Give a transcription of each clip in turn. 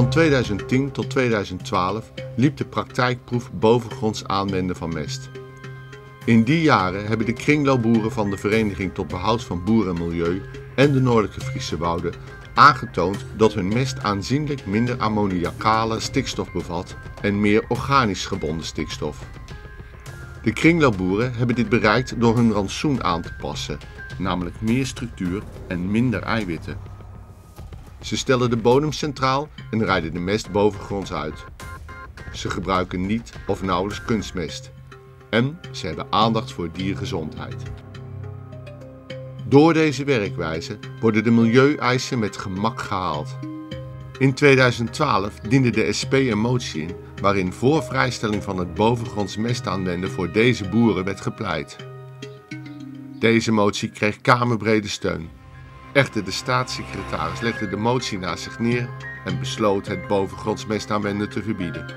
Van 2010 tot 2012 liep de praktijkproef bovengronds aanwenden van mest. In die jaren hebben de kringloopboeren van de Vereniging tot Behoud van Boer en Milieu en de Noordelijke Friese Wouden aangetoond dat hun mest aanzienlijk minder ammoniakale stikstof bevat en meer organisch gebonden stikstof. De kringloopboeren hebben dit bereikt door hun rantsoen aan te passen, namelijk meer structuur en minder eiwitten. Ze stellen de bodem centraal en rijden de mest bovengronds uit. Ze gebruiken niet of nauwelijks kunstmest. En ze hebben aandacht voor diergezondheid. Door deze werkwijze worden de milieueisen met gemak gehaald. In 2012 diende de SP een motie in waarin voor vrijstelling van het bovengronds mest aanwenden voor deze boeren werd gepleit. Deze motie kreeg kamerbrede steun. Echter, de staatssecretaris legde de motie naast zich neer en besloot het bovengronds mest aanwenden te verbieden.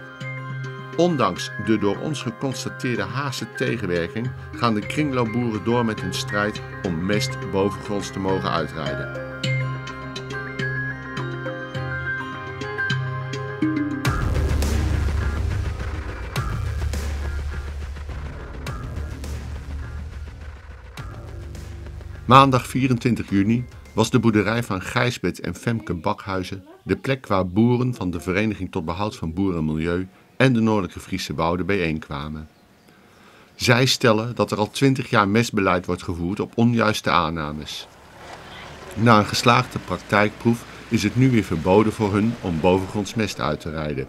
Ondanks de door ons geconstateerde haase tegenwerking gaan de kringloopboeren door met hun strijd om mest bovengronds te mogen uitrijden. Maandag 24 juni was de boerderij van Gijsbert en Femke Bakhuizen de plek waar boeren van de Vereniging tot Behoud van Boer en Milieu en de Noordelijke Friese Wouden bijeenkwamen. Zij stellen dat er al twintig jaar mestbeleid wordt gevoerd op onjuiste aannames. Na een geslaagde praktijkproef is het nu weer verboden voor hun om bovengronds mest uit te rijden.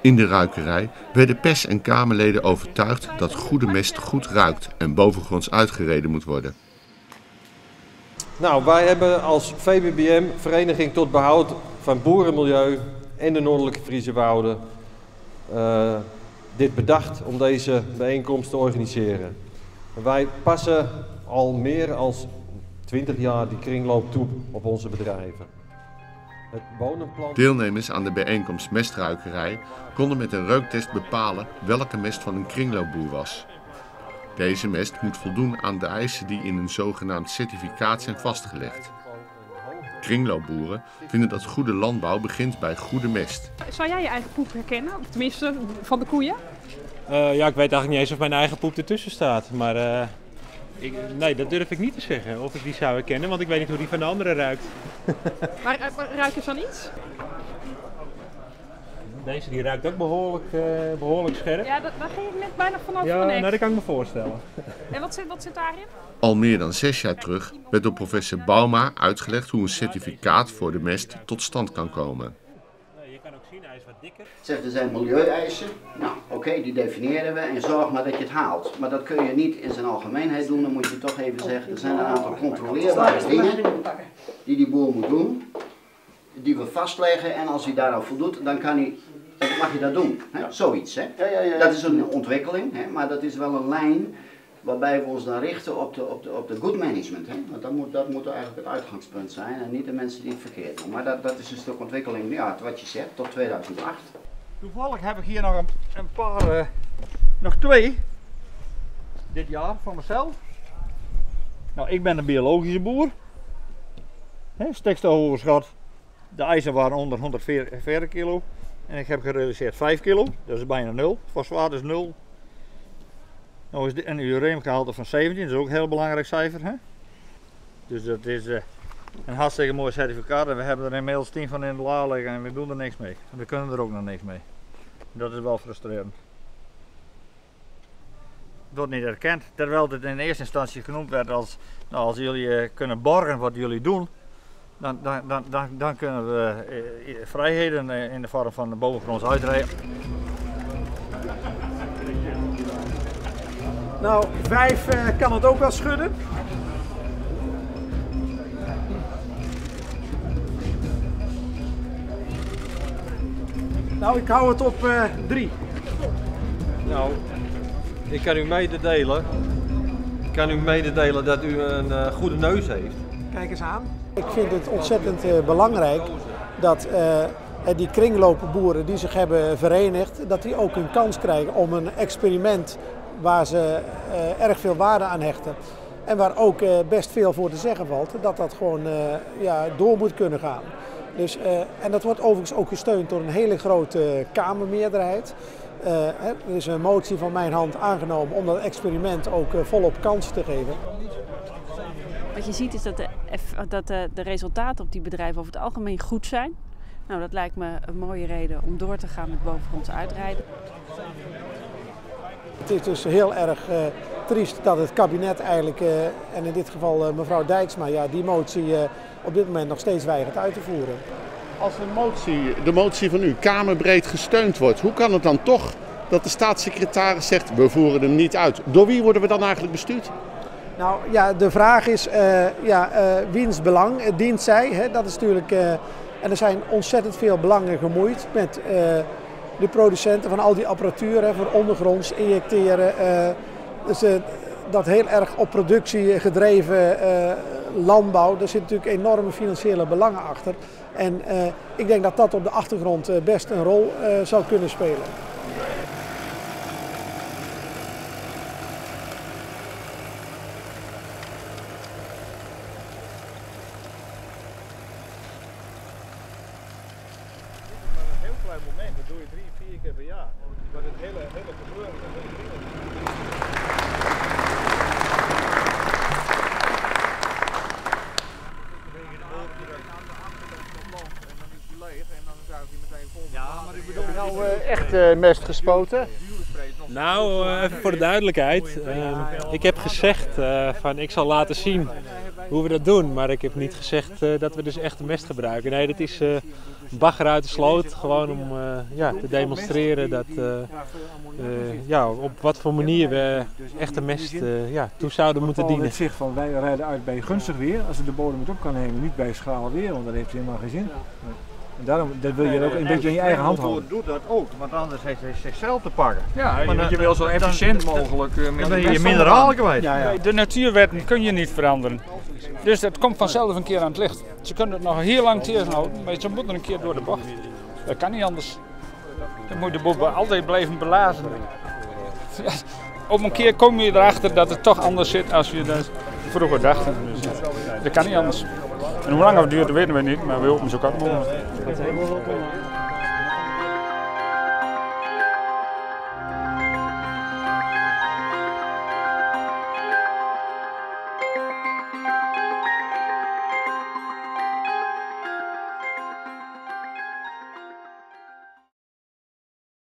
In de ruikerij werden pers- en Kamerleden overtuigd dat goede mest goed ruikt en bovengronds uitgereden moet worden. Nou, wij hebben als VBBM, Vereniging tot Behoud van Boerenmilieu en de Noordelijke Friese Wouden, uh, dit bedacht om deze bijeenkomst te organiseren. Wij passen al meer dan 20 jaar die kringloop toe op onze bedrijven. Deelnemers aan de bijeenkomst Mestruikerij konden met een reuktest bepalen welke mest van een kringloopboer was. Deze mest moet voldoen aan de eisen die in een zogenaamd certificaat zijn vastgelegd. Kringloopboeren vinden dat goede landbouw begint bij goede mest. Zou jij je eigen poep herkennen? Of tenminste van de koeien? Uh, ja, ik weet eigenlijk niet eens of mijn eigen poep ertussen staat. Maar uh, ik, nee, dat durf ik niet te zeggen. Of ik die zou herkennen, want ik weet niet hoe die van de anderen ruikt. maar, maar ruiken ze dan iets? Deze die ruikt ook behoorlijk, uh, behoorlijk scherp. Ja, dat, daar ging ik net bijna vanaf ja, van nou, dat kan ik me voorstellen. En wat zit, wat zit daarin? Al meer dan zes jaar terug werd door professor Bauma uitgelegd hoe een certificaat voor de mest tot stand kan komen. Je kan ook zien, hij is wat dikker. Zegt er zijn milieueisen. Nou, oké, die definiëren we en zorg maar dat je het haalt. Maar dat kun je niet in zijn algemeenheid doen, dan moet je toch even zeggen, er zijn een aantal controleerbare dingen die die boer moet doen, die we vastleggen en als hij daaraan voldoet, dan kan hij mag je dat doen. Hè? Zoiets. Hè? Ja, ja, ja. Dat is een ontwikkeling, hè? maar dat is wel een lijn waarbij we ons dan richten op de, op de, op de good management. Hè? Want dat moet, dat moet eigenlijk het uitgangspunt zijn en niet de mensen die het verkeerd doen. Maar dat, dat is een stuk ontwikkeling, ja, wat je zegt, tot 2008. Toevallig heb ik hier nog een, een paar, uh, nog twee, dit jaar van mezelf. Nou, ik ben een biologische boer. Stikstofoverschot. De eisen waren onder 140 kilo. En ik heb gerealiseerd 5 kilo, dat is bijna 0. Fosfaat is 0. Nou is een ureumgehalte van 17, dat is ook een heel belangrijk cijfer. Hè? Dus dat is uh, een hartstikke mooi certificaat. En we hebben er inmiddels 10 van in de la liggen en we doen er niks mee. We kunnen er ook nog niks mee. Dat is wel frustrerend. Wordt niet erkend, terwijl het in eerste instantie genoemd werd als, nou, als jullie uh, kunnen borgen wat jullie doen, dan, dan, dan, dan, dan kunnen we eh, vrijheden eh, in de vorm van de bovengronds uitrijden. Nou, vijf uh, kan het ook wel schudden. Nou, ik hou het op uh, drie. Nou, ik kan u mededelen, ik kan u mededelen dat u een uh, goede neus heeft. Kijk eens aan. Ik vind het ontzettend uh, belangrijk dat uh, die kringlopenboeren die zich hebben verenigd, dat die ook een kans krijgen om een experiment waar ze erg veel waarde aan hechten. En waar ook best veel voor te zeggen valt, dat dat gewoon ja, door moet kunnen gaan. Dus, eh, en dat wordt overigens ook gesteund door een hele grote Kamermeerderheid. Eh, er is een motie van mijn hand aangenomen om dat experiment ook eh, volop kans te geven. Wat je ziet is dat, de, dat de, de resultaten op die bedrijven over het algemeen goed zijn. Nou, dat lijkt me een mooie reden om door te gaan met bovengronds uitrijden. Het is dus heel erg eh, triest dat het kabinet eigenlijk, eh, en in dit geval eh, mevrouw Dijksma, ja, die motie eh, op dit moment nog steeds weigert uit te voeren. Als de motie, de motie van u kamerbreed gesteund wordt, hoe kan het dan toch dat de staatssecretaris zegt we voeren hem niet uit? Door wie worden we dan eigenlijk bestuurd? Nou ja, de vraag is, eh, ja, eh, wiens belang dient zij? Hè? Dat is natuurlijk, eh, en er zijn ontzettend veel belangen gemoeid met de producenten van al die apparatuur hè, voor ondergronds injecteren. dus dat heel erg op productie gedreven landbouw, daar zitten natuurlijk enorme financiële belangen achter. En ik denk dat dat op de achtergrond best een rol zou kunnen spelen. Klein moment, dat doe je drie, vier keer per jaar. Maar het hele, hele gebeuren, dat hele ding. Nou, echt eh, mest gespoten. Nou, eh, even voor de duidelijkheid. Ehm, ik heb gezegd eh, van ik zal laten zien hoe we dat doen. Maar ik heb niet gezegd eh, dat we dus echt mest gebruiken. Nee, dat is eh, bagger uit de sloot. Gewoon om eh, ja, te demonstreren dat, eh, eh, ja, op wat voor manier we echte mest eh, ja, toe zouden moeten dienen. van wij rijden uit bij gunstig weer, als we de bodem het op kan nemen, niet bij schraal weer, want dat heeft helemaal geen zin. En daarom dat wil je ook een beetje in je eigen hand houden. doet dat ook, want anders heeft hij zichzelf te pakken. Ja, Maar je, dan- je wil zo efficiënt mogelijk met Dan ben de je mineralen kwijt. De natuurwetten kun je niet veranderen. Dus dat komt vanzelf een keer aan het licht. Ze kunnen het nog heel lang tegenhouden, maar ze moeten een keer door de bocht. Dat kan niet anders. Dan moet de boel altijd blijven belazen. Ja, Op een keer kom je erachter dat het toch anders zit als je dat vroeger dacht. Dus, dat kan niet anders. En hoe lang het duurt, weten we niet, maar we hopen zo kort mogelijk.